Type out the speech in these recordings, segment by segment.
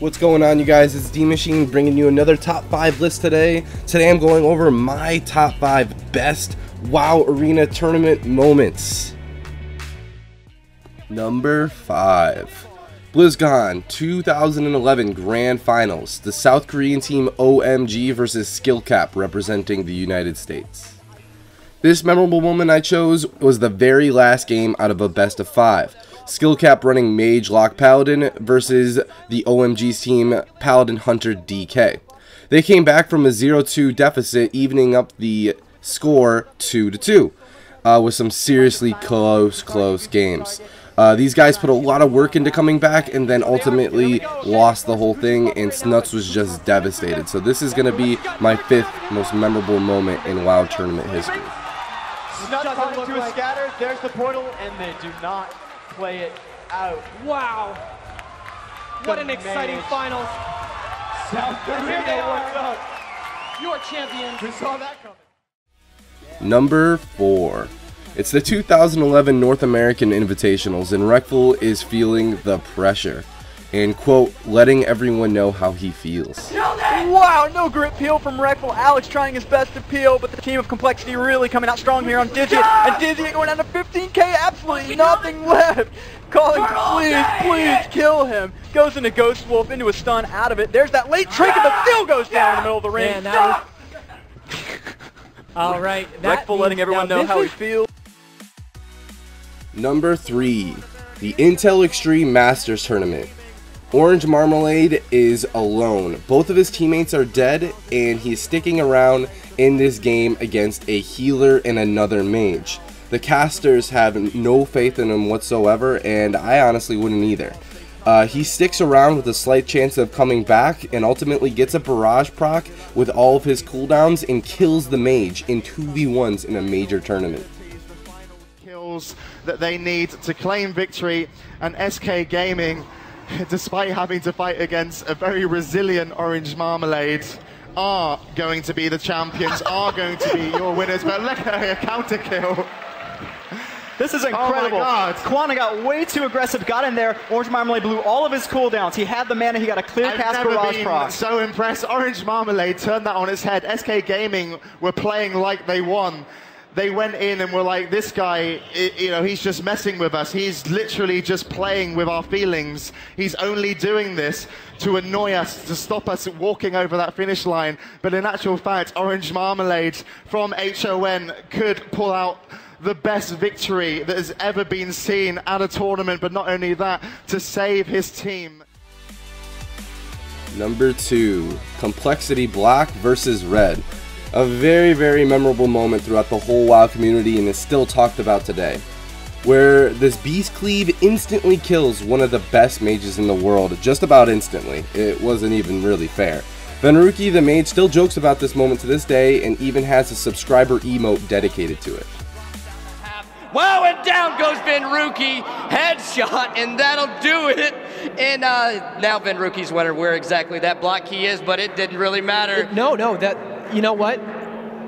What's going on, you guys? It's D Machine bringing you another top 5 list today. Today I'm going over my top 5 best WoW Arena tournament moments. Number 5 BlizzCon 2011 Grand Finals. The South Korean team OMG versus Skill-Capped representing the United States. This memorable moment I chose was the very last game out of a best of 5. Skill-Capped running Mage Lock Paladin versus the OMG's team Paladin Hunter DK. They came back from a 0-2 deficit, evening up the score 2-2 uh, with some seriously close, close games. Uh, these guys put a lot of work into coming back and then ultimately lost the whole thing and Snutz was just devastated. So this is going to be my fifth most memorable moment in WoW tournament history. Snutz coming to a scatter, there's the portal, and they do not play it out. Wow. What an exciting finals. South Korea, what's up? Your champion. We saw that coming. Number 4. It's the 2011 North American Invitationals, and Reckful is feeling the pressure and, quote, letting everyone know how he feels. Wow, no grip peel from Reckful. Alex trying his best to peel, but the team of Complexity really coming out strong here on Dizzy. And Dizzy going down to 15k, absolutely nothing left. Calling, please, please kill him. Goes into Ghost Wolf, into a stun, out of it. There's that late trinket, but still goes down in the middle of the ring. Man, that All right. That Reckful letting everyone know how he is- feels. Number 3. The Intel Extreme Masters Tournament. Orange Marmalade is alone. Both of his teammates are dead, and he's sticking around in this game against a healer and another mage. The casters have no faith in him whatsoever, and I honestly wouldn't either. Uh, he sticks around with a slight chance of coming back and ultimately gets a barrage proc with all of his cooldowns and kills the mage in 2v1s in a major tournament. kills that they need to claim victory. And SK Gaming, despite having to fight against a very resilient Orange Marmalade, are going to be the champions, are going to be your winners. But look at a counter kill. This is incredible. Oh my. God. Quana got way too aggressive, got in there. Orange Marmalade blew all of his cooldowns. He had the mana, he got a clear I've cast never barrage been proc. so impressed. Orange Marmalade turned that on its head. SK Gaming were playing like they won. They went in and were like, this guy, you know, he's just messing with us. He's literally just playing with our feelings. He's only doing this to annoy us, to stop us walking over that finish line. But in actual fact, Orange Marmalade from HON could pull out the best victory that has ever been seen at a tournament. But not only that, to save his team. Number two, Complexity Black versus Red. A very, very memorable moment throughout the whole WoW community and is still talked about today. Where this Beast Cleave instantly kills one of the best mages in the world, just about instantly. It wasn't even really fair. Venruki the mage still jokes about this moment to this day and even has a subscriber emote dedicated to it. Wow, and down goes Venruki. Headshot, and that'll do it. And uh, now Venruki's wondering where exactly that block key is, but it didn't really matter. No, no, that you know what?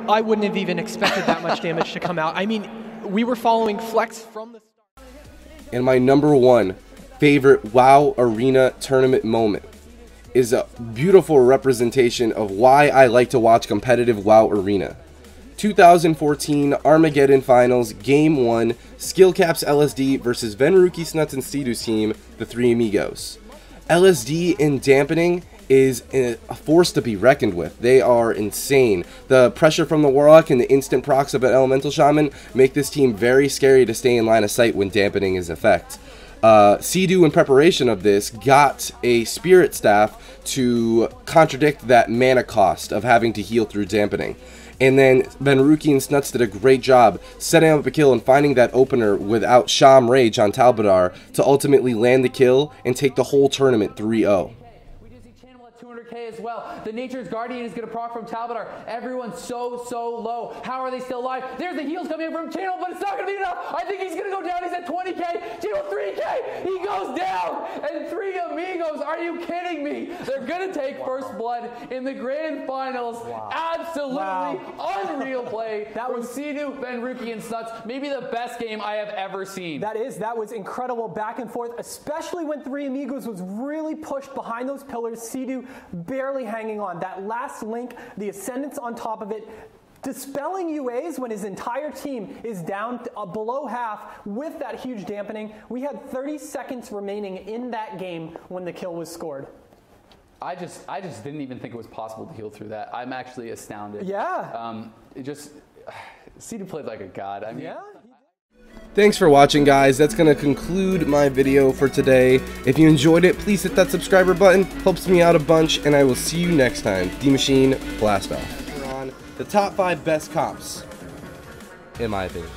I wouldn't have even expected that much damage to come out. I mean, we were following Flex from the start. And my number one favorite WoW Arena tournament moment is a beautiful representation of why I like to watch competitive WoW Arena. 2014 Armageddon Finals, Game 1, Skill-Capped LSD versus Venruki Snutz and Steedu's team, the Three Amigos. LSD in dampening is a force to be reckoned with. They are insane. The pressure from the Warlock and the instant procs of an Elemental Shaman make this team very scary to stay in line of sight when dampening is effect. Uh, in preparation of this, got a Spirit Staff to contradict that mana cost of having to heal through dampening. And then Venruki and Snutz did a great job setting up a kill and finding that opener without Sham Rage on Talbadar to ultimately land the kill and take the whole tournament 3-0. 100k as well. The Nature's Guardian is going to proc from Talbot. Everyone's so, so low. How are they still alive? There's the heals coming in from Channel, but it's not going to be enough. I think he's going to go down. He's at 20k. Channel 3k. He goes down. And three amigos. Are you kidding me? They're going to take wow. first blood in the grand finals. Wow. Absolutely wow. unreal play. that was Cdew, Venruki, and Snutz. Maybe the best game I have ever seen. That is. That was incredible back and forth, especially when Three Amigos was really pushed behind those pillars. Cdew barely hanging on. That last link, the ascendance on top of it, dispelling UAs when his entire team is down uh, below half with that huge dampening. We had 30 seconds remaining in that game when the kill was scored. I just, I just didn't even think it was possible to heal through that. I'm actually astounded. Yeah. Um, it just, Cdew played like a god. I mean, yeah. Thanks for watching guys, that's going to conclude my video for today. If you enjoyed it, please hit that subscriber button, helps me out a bunch, and I will see you next time. D-Machine, blast off. We're on the top 5 best comps, in my opinion.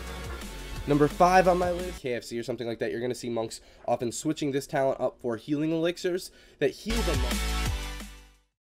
Number 5 on my list, KFC or something like that, you're going to see Monks often switching this talent up for healing elixirs that heal them up.